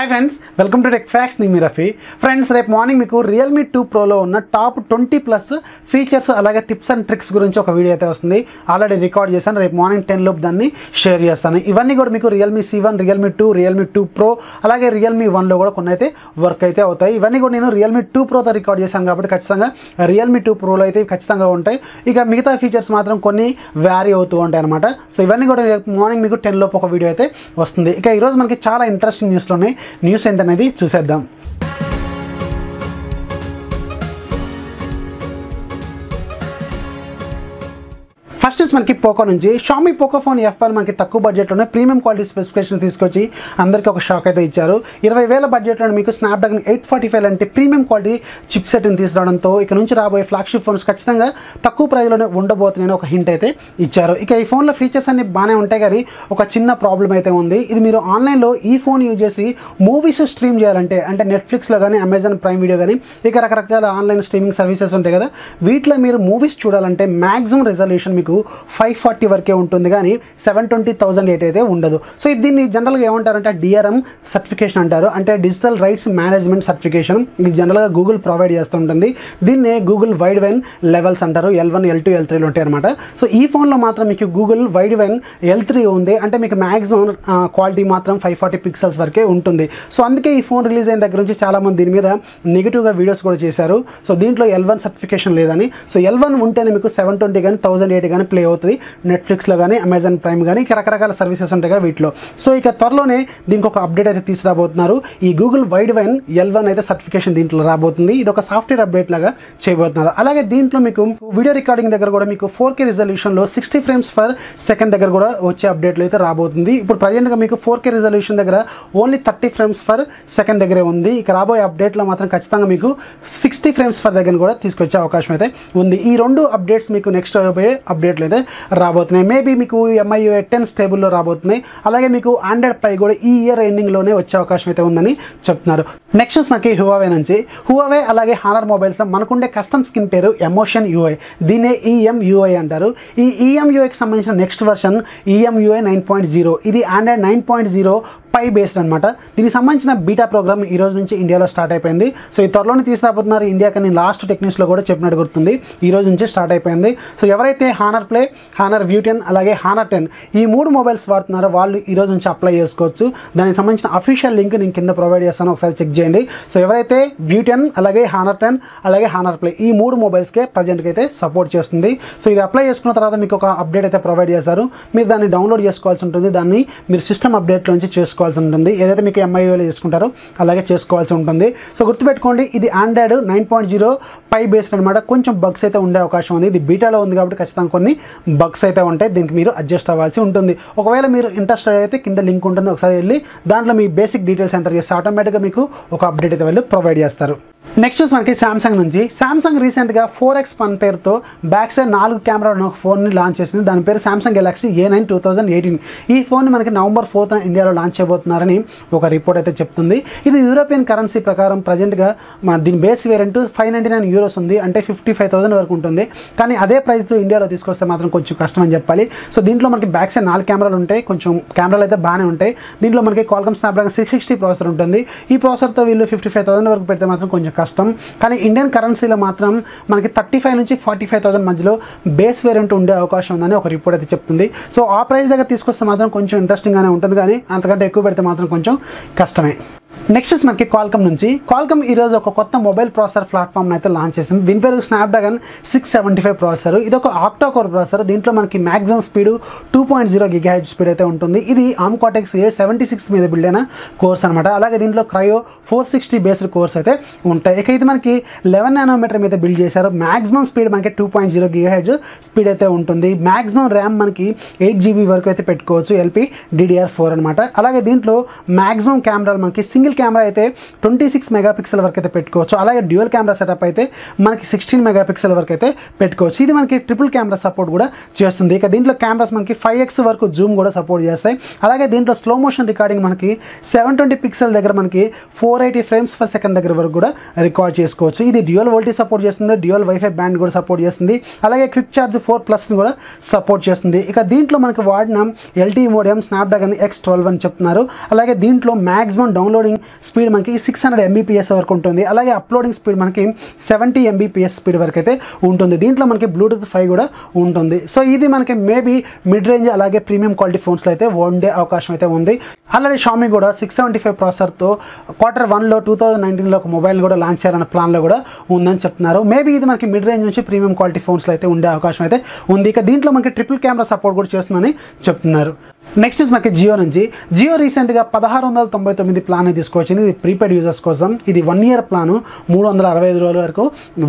Hi friends welcome to tech facts నీ మీ Rafi. Friends రేపు మార్నింగ్ మీకు రియల్మీ టూ ప్రోలో ఉన్న టాప్ ట్వంటీ ప్లస్ ఫీచర్స్ అలాగే టిప్స్ అండ్ ట్రిక్స్ గురించి ఒక వీడియో అయితే వస్తుంది. ఆల్రెడీ రికార్డ్ చేశాను రేపు మార్నింగ్ టెన్ లోపు దాన్ని షేర్ చేస్తాను. ఇవన్నీ కూడా మీకు Realme C one Realme two Realme two pro అలాగే రియల్మీ వన్లో కూడా కొన్ని అయితే వర్క్ అయితే అవుతాయి. ఇవన్నీ కూడా నేను రియల్మీ టూ ప్రోతో రికార్డ్ చేశాను కాబట్టి ఖచ్చితంగా రియల్మీ టూ ప్రోలో అయితే ఖచ్చితంగా ఉంటాయి. ఇక మిగతా ఫీచర్స్ మాత్రం కొన్ని వ్యారీ అవుతూ ఉంటాయి అనమాట సో ఇవన్నీ కూడా రేపు మార్నింగ్ మీకు టెన్ లోపు ఒక వీడియో అయితే వస్తుంది. ఇక ఈరోజు మనకి చాలా ఇంట్రెస్టింగ్ న్యూస్లో ఉన్నాయి న్యూస్ ఏంటనేది చూసేద్దాం. న్యూస్ మనకి పోకో నుంచి షామీ పోకో ఫోన్ ఎఫ్ఎల్ మనకి తక్కువ బడ్జెట్లోనే ప్రీమియం క్వాలిటీ స్పెసిఫికేషన్ తీసుకొచ్చి అందరికీ ఒక షాక్ అయితే ఇచ్చారు. ఇరవై వేల బడ్జెట్లో మీకు స్నాప్డ్రాగన్ ఎయిట్ ఫార్టీ ఫైవ్ లాంటి ప్రీమియం క్వాలిటీ చిప్ సెట్ని తీసుకురావడంతో ఇక నుంచి రాబోయే ఫ్లాగ్షిప్ ఫోన్స్ ఖచ్చితంగా తక్కువ ప్రైస్లోనే ఉండబోతున్నాయని ఒక హింట్ అయితే ఇచ్చారు. ఇక ఈ ఫోన్లో ఫీచర్స్ అన్ని బాగానే ఉంటాయి కానీ ఒక చిన్న ప్రాబ్లం అయితే ఉంది. ఇది మీరు ఆన్లైన్లో ఈ ఫోన్ యూజ్ చేసి మూవీస్ స్ట్రీమ్ చేయాలంటే అంటే నెట్ఫ్లిక్స్లో కానీ అమెజాన్ ప్రైమ్ వీడియో కానీ ఇక రకరకాల ఆన్లైన్ స్ట్రీమింగ్ సర్వీసెస్ ఉంటాయి కదా. వీటిలో మీరు మూవీస్ చూడాలంటే మ్యాక్సిమం రిజల్యూషన్ మీకు ఫైవ్ ఫార్టీ వరకే ఉంటుంది కానీ సెవెన్ ట్వంటీ థౌసండ్ ఎయిట్ అయితే ఉండదు. సో ఇది దీన్ని జనరల్గా ఏమంటారంటే డిఆర్ఎం సర్టిఫికేషన్ అంటారు. అంటే డిజిటల్ రైట్స్ మేనేజ్మెంట్ సర్టిఫికేషన్ ఇది జనరల్గా గూగుల్ ప్రొవైడ్ చేస్తూ ఉంటుంది. దీన్నే గూగుల్ వైడ్ వెన్ లెవెల్స్ అంటారు. L one L two L త్రీలు ఉంటాయి అనమాట సో ఈ ఫోన్లో మాత్రం మీకు Google Widevine L three ఉంది. అంటే మీకు మ్యాక్సిమం క్వాలిటీ మాత్రం ఫైవ్ ఫార్టీ పిక్సెల్స్ వరకే ఉంటుంది. సో అందుకే ఈ ఫోన్ రిలీజ్ అయిన దగ్గర నుంచి చాలామంది దీని మీద నెగిటివ్గా వీడియోస్ కూడా చేశారు. సో దీంట్లో ఎల్ వన్ సర్టిఫికేషన్ లేదని. సో ఎల్ వన్ ఉంటేనే మీకు సెవెన్ ట్వంటీ కానీ థౌసండ్ ఎయిట్ కానీ ప్లే అవుతుంది. నెట్ఫ్లిక్స్లో కానీ అమెజాన్ ప్రైమ్ కానీ ఇక రకరకాల సర్వీసెస్ ఉంటాయి కదా వీటిలో. సో ఇక త్వరలోనే దీనికి ఒక అప్డేట్ అయితే తీసుకురాబోతున్నారు. ఈ Google Widevine L one అయితే సర్టిఫికేషన్ దీంట్లో రాబోతుంది. ఇది ఒక సాఫ్ట్వేర్ అప్డేట్ లాగా చేయబోతున్నారు. అలాగే దీంట్లో మీకు వీడియో రికార్డింగ్ దగ్గర కూడా మీకు ఫోర్ కే రిజల్యూషన్లో సిక్స్టీ ఫ్రేమ్స్ ఫర్ సెకండ్ దగ్గర కూడా వచ్చే అప్డేట్లు అయితే రాబోతుంది. ఇప్పుడు ప్రజెంట్గా మీకు ఫోర్ కే రిజల్యూషన్ దగ్గర only thirty frames per second దగ్గరే ఉంది. ఇక రాబోయే అప్డేట్లో మాత్రం ఖచ్చితంగా మీకు సిక్స్టీ ఫ్రేమ్స్ ఫర్ దగ్గర కూడా తీసుకొచ్చే అవకాశం అయితే ఉంది. ఈ రెండు అప్డేట్స్ మీకు నెక్స్ట్ అయిపోయే అప్డేట్లు అయితే రాబోతున్నాయి. మేబీ మీకు ఎంఐ టెన్ స్టేబుల్లో రాబోతున్నాయి. అలాగే మీకు ఆండ్రాయిడ్ పై కూడా ఈ ఇయర్ ఎండింగ్లోనే వచ్చే అవకాశం అయితే ఉందని చెప్తున్నారు. నెక్స్ట్ మనకి హువావే నుంచి. హువావే అలాగే హానర్ మొబైల్స్లో మనకుండే కస్టమ్ స్కిన్ పేరు ఎమోషన్ యూఐ దీనే ఈఎంయూఐ అంటారు. ఈ ఈఎంయూఐకి సంబంధించిన next version EMUI nine point zero ఇది Android nine point zero pie based అనమాట దీనికి సంబంధించిన బీటా ప్రోగ్రామ్ ఈ రోజు నుంచి ఇండియాలో స్టార్ట్ అయిపోయింది. సో ఈ త్వరలోనే తీసుకురాబోతున్నారు ఇండియాకి నేను లాస్ట్ టెక్నిక్స్లో కూడా చెప్పినట్టు గుర్తుంది. ఈ రోజు నుంచి స్టార్ట్ అయిపోయింది. సో ఎవరైతే Honor play Honor view ten అలాగే హానర్ టెన్ ఈ మూడు మొబైల్స్ వాడుతున్నారో వాళ్ళు ఈ రోజు నుంచి అప్లై చేసుకోవచ్చు. దానికి సంబంధించిన అఫీషియల్ లింక్ నేను కింద ప్రొవైడ్ చేస్తాను. ఒకసారి చెక్ చేయండి. సో ఎవరైతే వ్యూ టెన్ అలాగే హానర్ టెన్ అలాగే హానర్ ప్లే ఈ మూడు మొబైల్స్కే ప్రజెంట్కి అయితే సపోర్ట్ చేస్తుంది. సో ఇది అప్లై చేసుకున్న తర్వాత మీకు ఒక అప్డేట్ అయితే ప్రొవైడ్ చేస్తారు. మీరు దాన్ని డౌన్లోడ్ చేసుకోవాల్సి ఉంటుంది. దాన్ని మీరు సిస్టమ్ అప్డేట్లో నుంచి చేసుకోవాల్సి ఉంటుంది. ఏదైతే మీకు ఎంఐఓలో చేసుకుంటారో అలాగే చేసుకోవాల్సి ఉంటుంది. సో గుర్తుపెట్టుకోండి ఇది Android nine point zero pie based అనమాట కొంచెం బగ్స్ అయితే ఉండే అవకాశం ఉంది. ఇది బీటాలో ఉంది కాబట్టి ఖచ్చితంగా కొన్ని బగ్స్ అయితే ఉంటాయి. దీనికి మీరు అడ్జస్ట్ అవ్వాల్సి ఉంటుంది. ఒకవేళ మీరు ఇంట్రెస్ట్ అయితే కింద లింక్ ఉంటుంది. ఒకసారి వెళ్ళి దాంట్లో మీ బేసిక్ డీటెయిల్స్ ఎంటర్ చేస్తే ఆటోమేటిక్గా మీకు ఒక అప్డేట్ అయితే వాళ్ళు ప్రొవైడ్ చేస్తారు. నెక్స్ట్ మనకి శాంసంగ్ నుంచి. శాంసంగ్ రీసెంట్గా ఫోర్ ఎక్స్ వన్ పేరుతో బ్యాక్ సైడ్ నాలుగు కెమెరా ఉన్న ఒక ఫోన్ని లాంచ్ చేసింది. దాని పేరు Samsung Galaxy A nine two thousand eighteen ఈ ఫోన్ మనకి నవంబర్ ఫోర్త్ ఇండియాలో లాంచ్ చేయబోతున్నారని ఒక రిపోర్ట్ అయితే చెప్తుంది. ఇది యూరోపియన్ కరెన్సీ ప్రకారం ప్రజెంట్గా మా దీని base variant five ninety nine euros ఉంది. అంటే ఫిఫ్టీ ఫైవ్ థౌసండ్ వరకు ఉంటుంది. కానీ అదే ప్రైస్తో ఇండియాలో తీసుకొస్తే మాత్రం కొంచెం కష్టం అని చెప్పాలి. సో దీంట్లో మనకి బ్యాక్ సైడ్ నాలుగు కెమెరాలు ఉంటాయి. కొంచెం కెమెరాలు అయితే బాగానే ఉంటాయి. దీంట్లో మనకి Qualcomm Snapdragon six sixty processor ఉంటుంది. ఈ ప్రాసెసర్తో వీళ్ళు ఫిఫ్టీ ఫైవ్ థౌసండ్ వరకు పెడితే మాత్రం కొంచెం కష్టం. కానీ ఇండియన్ కరెన్సీలో మాత్రం మనకి థర్టీ ఫైవ్ నుంచి ఫార్టీ ఫైవ్ థౌసండ్ మధ్యలో బేస్ వేరెంట్ ఉండే అవకాశం ఉందని ఒక రిపోర్ట్ అయితే చెప్తుంది. సో ఆ ప్రైస్ దగ్గర తీసుకొస్తే మాత్రం కొంచెం ఇంట్రెస్టింగ్గానే ఉంటుంది. కానీ అంతకంటే ఎక్కువ పెడితే మాత్రం కొంచెం కష్టమే. నెక్స్ట్ మనకి కాల్కమ్ నుంచి. కాల్కమ్ ఈరోజు ఒక కొత్త మొబైల్ ప్రాసెసర్ ప్లాట్ఫామ్ అయితే లాంచ్ చేసింది. దీని పేరు Snapdragon six seventy five processor ఇది ఒక ఆక్టా కోర్ ప్రాసెసర్ దీంట్లో మనకి maximum speed two point zero గిగాహెడ్ speed అయితే ఉంటుంది. ఇది ARM Cortex A seventy six మీద బిల్డ్ అయిన కోర్స్ అనమాట అలాగే దీంట్లో Kryo four sixty based cores అయితే ఉంటాయి. ఇక ఇది మనకి లెవెన్ నానోమీటర్ మీద బిల్డ్ చేశారు. మ్యాక్సిమం స్పీడ్ మనకి టూ పాయింట్ జీరో గిగాహెడ్ స్పీడ్ అయితే ఉంటుంది. మ్యాక్సిమం ర్యామ్ మనకి ఎయిట్ జీబీ వరకు అయితే పెట్టుకోవచ్చు. ఎల్పి డిడిఆర్ ఫోర్ అనమాట అలాగే దీంట్లో మ్యాక్సిమం కెమెరాలు మనకి సింగిల్ కెమెరా అయితే ట్వంటీ సిక్స్ మెగాపిక్సెల్ వరకు అయితే పెట్టుకోవచ్చు. అలాగే డ్యూయల్ కెమెరా సెటప్ అయితే మనకి సిక్స్టీన్ మెగాపిక్సెల్ వరకు అయితే పెట్టుకోవచ్చు. ఇది మనకి ట్రిపుల్ కెమెరా సపోర్ట్ కూడా చేస్తుంది. ఇక దీంట్లో కెమెరాస్ మనకి ఫైవ్ ఎక్స్ వరకు జూమ్ కూడా సపోర్ట్ చేస్తాయి. అలాగే దీంట్లో స్లో మోషన్ రికార్డింగ్ మనకి సెవెన్ ట్వంటీ పిక్సెల్ దగ్గర మనకి four eighty frames per second దగ్గర వరకు కూడా రికార్డ్ చేసుకోవచ్చు. ఇది డ్యూయల్ వోల్టేజ్ సపోర్ట్ చేస్తుంది. డ్యూయల్ వైఫై బ్యాండ్ కూడా సపోర్ట్ చేస్తుంది. అలాగే క్విక్ ఛార్జ్ ఫోర్ ప్లస్ని కూడా సపోర్ట్ చేస్తుంది. ఇక దీంట్లో మనకి వాడిన LTE modem Snapdragon X twelve అని చెప్తున్నారు. అలాగే దీంట్లో మ్యాక్సిమం డౌన్లోడింగ్ స్పీడ్ మనకి సిక్స్ హండ్రెడ్ ఎంబీపీఎస్ వరకు ఉంటుంది. అలాగే అప్లోడింగ్ స్పీడ్ మనకి సెవెంటీ ఎంబీపీఎస్ స్పీడ్ వరకు అయితే ఉంటుంది. దీంట్లో మనకి బ్లూటూత్ ఫైవ్ కూడా ఉంటుంది. సో ఇది మనకి మేబీ మిడ్ రేంజ్ అలాగే ప్రీమియం క్వాలిటీ ఫోన్స్లో అయితే ఉండే అవకాశం అయితే ఉంది. ఆల్రెడీ షామీ కూడా సిక్స్ సెవెంటీ ఫైవ్ ప్రాసెసర్తో క్వార్టర్ వన్లో టూ థౌజండ్ నైన్టీన్లో ఒక మొబైల్ కూడా లాంచ్ చేయాలన్న ప్లాన్లో కూడా ఉందని చెప్తున్నారు. మేబీ ఇది మనకి మిడ్ రేంజ్ నుంచి ప్రీమియం క్వాలిటీ ఫోన్స్లో అయితే ఉండే అవకాశం అయితే ఉంది. ఇక దీంట్లో మనకి ట్రిపుల్ కెమెరా సపోర్ట్ కూడా చేస్తుందని చెప్తున్నారు. నెక్స్ట్ మనకి జియో నుంచి. జియో రీసెంట్గా పదహారు వందల తొంభై తొమ్మిది ప్లాన్ తీసుకొచ్చింది ఇది ప్రీపెయిడ్ యూజర్స్ కోసం. ఇది వన్ ఇయర్ ప్లాను మూడు వందల అరవై ఐదు రోజుల వరకు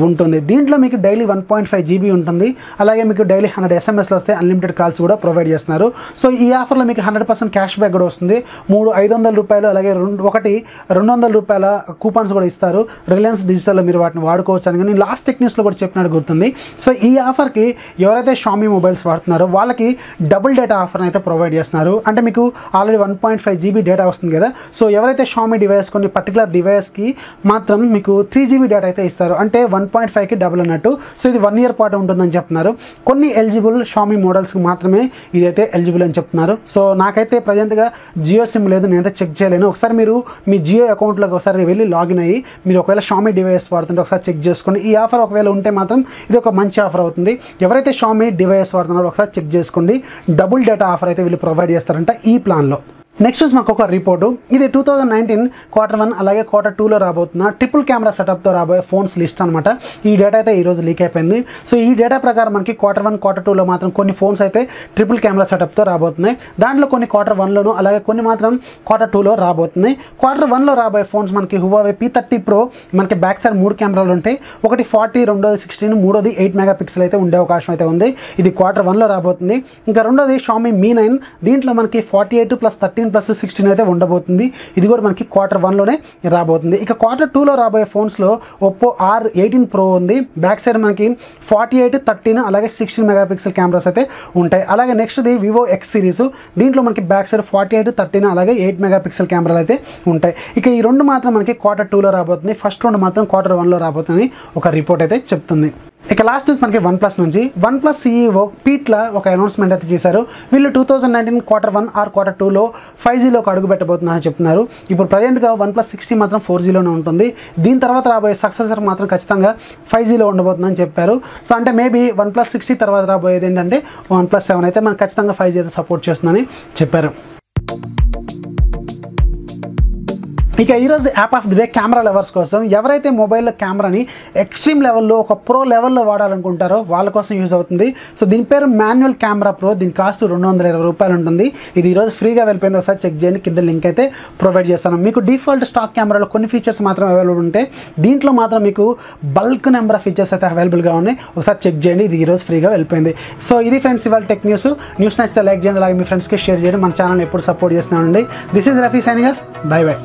ఉంటుంది. దీంట్లో మీకు daily one point five GB ఉంటుంది. అలాగే మీకు డైలీ హండ్రెడ్ ఎస్ఎంఎస్లు వస్తే అన్లిమిటెడ్ కాల్స్ కూడా ప్రొవైడ్ చేస్తున్నారు. సో ఈ ఆఫర్లో మీకు హండ్రెడ్ పర్సెంట్ క్యాష్ బ్యాక్ కూడా వస్తుంది. మూడు ఐదు వందల రూపాయలు అలాగే రెండు ఒకటి రెండు వందల రూపాయల కూపన్స్ కూడా ఇస్తారు. రిలయన్స్ డిజిటల్లో మీరు వాటిని వాడుకోవచ్చు అని నేను లాస్ట్ టెక్నిక్స్లో కూడా చెప్పినట్టు గుర్తుంది. సో ఈ ఆఫర్కి ఎవరైతే షామీ మొబైల్స్ వాడుతున్నారో వాళ్ళకి డబుల్ డేటా ఆఫర్ అయితే ప్రొవైడ్ చేస్తున్నారు. అంటే మీకు already one point five GB data వస్తుంది కదా. సో ఎవరైతే షామీ డివైస్ కొన్ని పర్టికులర్ డివైస్కి మాత్రం మీకు త్రీ జీబీ డేటా అయితే ఇస్తారు. అంటే వన్ పాయింట్ ఫైవ్కి డబుల్ అన్నట్టు. సో ఇది వన్ ఇయర్ పాటు ఉంటుందని చెప్తున్నారు. కొన్ని ఎలిజిబుల్ షామీ మోడల్స్కి మాత్రమే ఇదైతే ఎలిజిబుల్ అని చెప్తున్నారు. సో నాకైతే ప్రజెంట్గా జియో సిమ్ లేదు. నేనైతే చెక్ చేయలేను. ఒకసారి మీరు మీ జియో అకౌంట్లోకి ఒకసారి వెళ్ళి లాగిన్ అయ్యి మీరు ఒకవేళ షామీ డివైస్ వాడుతుంటే ఒకసారి చెక్ చేసుకోండి. ఈ ఆఫర్ ఒకవేళ ఉంటే మాత్రం ఇది ఒక మంచి ఆఫర్ అవుతుంది. ఎవరైతే షామీ డివైస్ వాడుతున్నారో ఒకసారి చెక్ చేసుకోండి. డబుల్ డేటా ఆఫర్ అయితే వీళ్ళు ప్రొవైడ్ చేస్తారంట ఈ ప్లాన్లో. నెక్స్ట్ చూసి మాకు ఒక రిపోర్టు ఇది two thousand nineteen quarter one అలాగే క్వార్టర్ టూలో రాబోతున్న ట్రిపుల్ కెమెరా సెటప్తో రాబోయే ఫోన్స్ లిస్ట్ అనమాట ఈ డేటా అయితే ఈరోజు లీక్ అయిపోయింది. సో ఈ డేటా ప్రకారం మనకి క్వార్టర్ వన్ క్వార్టర్ టూలో మాత్రం కొన్ని ఫోన్స్ అయితే ట్రిపుల్ కెమెరా సెటప్తో రాబోతున్నాయి. దాంట్లో కొన్ని క్వార్టర్ వన్లోను అలాగే కొన్ని మాత్రం క్వార్టర్ టూలో రాబోతున్నాయి. క్వార్టర్ వన్లో రాబోయే ఫోన్స్ మనకి హువావే పీ థర్టీ ప్రో మనకి బ్యాక్ సైడ్ మూడు కెమెరాలు ఉంటాయి. ఒకటి ఫార్టీ రెండోది సిక్స్టీన్ మూడోది ఎయిట్ మెగా పిక్సెల్ అయితే ఉండే అవకాశం అయితే ఉంది. ఇది క్వార్టర్ వన్లో రాబోతుంది. ఇంకా రెండోది షామీ మీ నైన్ దీంట్లో మనకి forty eight plus thirty thirteen plus sixteen అయితే ఉండబోతుంది. ఇది కూడా మనకి క్వార్టర్ వన్లోనే రాబోతుంది. ఇక క్వార్టర్ టూలో రాబోయే ఫోన్స్లో ఒప్పో ఆర్ ఎయిటీన్ ప్రో ఉంది. బ్యాక్ సైడ్ మనకి ఫార్టీ ఎయిట్ థర్టీన్ అలాగే సిక్స్టీన్ మెగా పిక్సెల్ కెమెరాస్ అయితే ఉంటాయి. అలాగే నెక్స్ట్ది వివో ఎక్స్ సిరీస్. దీంట్లో మనకి back side forty eight thirteen అలాగే ఎయిట్ మెగా పిక్సెల్ కెమెరాలు అయితే ఉంటాయి. ఇక ఈ రెండు మాత్రం మనకి క్వార్టర్ టూలో రాబోతుంది. ఫస్ట్ రెండు మాత్రం క్వార్టర్ వన్లో రాబోతుంది ఒక రిపోర్ట్ అయితే చెప్తుంది. ఇక లాస్ట్ న్యూస్ మనకి వన్ ప్లస్ నుంచి one plus CEO Pete Lau ఒక అనౌన్స్మెంట్ అయితే చేశారు. వీళ్ళు two thousand nineteen quarter one or quarter టూలో ఫైవ్ జీలోకి అడుగు పెట్టబోతున్నారని చెప్తున్నారు. ఇప్పుడు ప్రజెంట్గా వన్ ప్లస్ సిక్స్టీ మాత్రం ఫోర్ జీలోనే ఉంటుంది. దీని తర్వాత రాబోయే సక్సెసర్ మాత్రం ఖచ్చితంగా ఫైవ్ జీలో ఉండబోతుందని చెప్పారు. సో అంటే మేబీ వన్ ప్లస్ సిక్స్టీ తర్వాత రాబోయేది ఏంటంటే వన్ ప్లస్ సెవెన్ అయితే మనకు ఖచ్చితంగా ఫైవ్ జీ అయితే సపోర్ట్ చేస్తుందని చెప్పారు. ఇక ఈరోజు app of the day camera lovers కోసం ఎవరైతే మొబైల్లో కెమెరాని ఎక్స్ట్రీమ్ లెవెల్లో ఒక ప్రో లెవెల్లో వాడాలనుకుంటారో వాళ్ళ కోసం యూజ్ అవుతుంది. సో దీని పేరు మాన్యువల్ కెమెరా ప్రో దీని కాస్ట్ రెండు వందల ఇరవై రూపాయలు ఉంటుంది. ఇది ఈరోజు ఫ్రీగా వెళ్ళిపోయింది. ఒకసారి చెక్ చేయండి. కింద లింక్ అయితే ప్రొవైడ్ చేస్తాను. మీకు డిఫాల్ట్ స్టాక్ కెమెరాలో కొన్ని ఫీచర్స్ మాత్రం అవైలబుల్ ఉంటాయి దీంట్లో మాత్రం మీకు బల్క్ నెంబర్ ఆఫ్ ఫీచర్స్ అయితే అవైలబుల్గా ఉన్నాయి. ఒకసారి చెక్ చేయండి. ఇది ఈరోజు ఫ్రీగా వెళ్ళిపోయింది. సో ఇది ఫ్రెండ్స్ ఇవాళ టెక్ న్యూస్ న్యూస్ నచ్చితే లైక్ చేయండి. అలాగే మీ ఫ్రెండ్స్కి షేర్ చేయండి. మన ఛానల్ ఎప్పుడు సపోర్ట్ చేస్తున్నానండి. This is Rafi signing bye bye